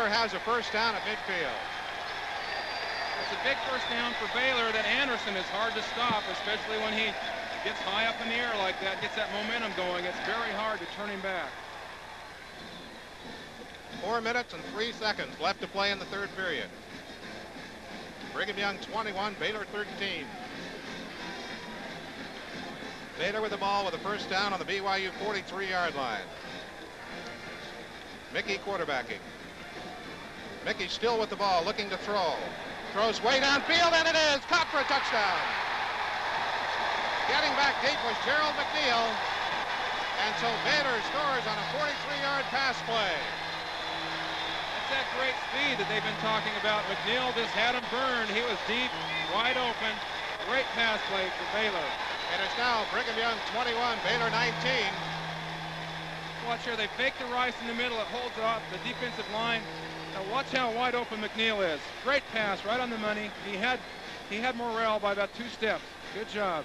Baylor has a first down at midfield. It's a big first down for Baylor that Anderson is hard to stop, especially when he gets high up in the air like that, gets that momentum going. It's very hard to turn him back. Four minutes and three seconds left to play in the third period. Brigham Young 21, Baylor 13. Baylor with the ball with a first down on the BYU 43-yard line. Muecke quarterbacking. Muecke still with the ball, looking to throw. Throws way downfield, and it is caught for a touchdown. Getting back deep was Gerald McNeil. And so Baylor scores on a 43-yard pass play. That's that great speed that they've been talking about. McNeil just had him burned. He was deep, wide open. Great pass play for Baylor. And It is now Brigham Young 21, Baylor 19. Watch here, they fake the Rice in the middle. It holds off the defensive line. Now watch how wide open McNeil is. Great pass, right on the money. He had he had Morrell by about two steps. Good job.